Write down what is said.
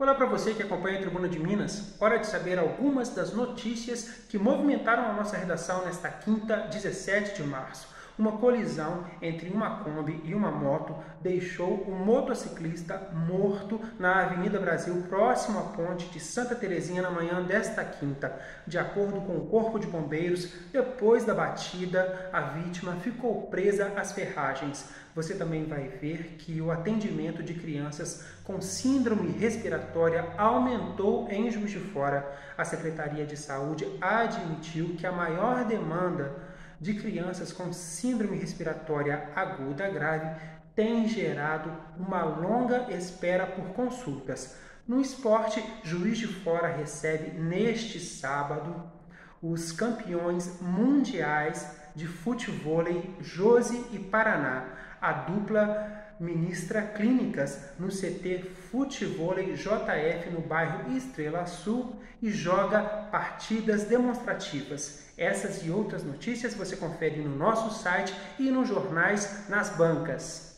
Olá para você que acompanha a Tribuna de Minas. Hora de saber algumas das notícias que movimentaram a nossa redação nesta quinta, 17 de março. Uma colisão entre uma Kombi e uma moto deixou um motociclista morto na Avenida Brasil, próximo à ponte de Santa Terezinha, na manhã desta quinta. De acordo com o Corpo de Bombeiros, depois da batida, a vítima ficou presa às ferragens. Você também vai ver que o atendimento de crianças com síndrome respiratória aumentou em Juiz de Fora. A Secretaria de Saúde admitiu que a maior demanda de crianças com síndrome respiratória aguda grave tem gerado uma longa espera por consultas. No esporte, Juiz de Fora recebe neste sábado os campeões mundiais de futebol Josi e Paraná. A dupla ministra clínicas no CT Futebol JF no bairro Estrela Sul e joga partidas demonstrativas. Essas e outras notícias você confere no nosso site e nos jornais nas bancas.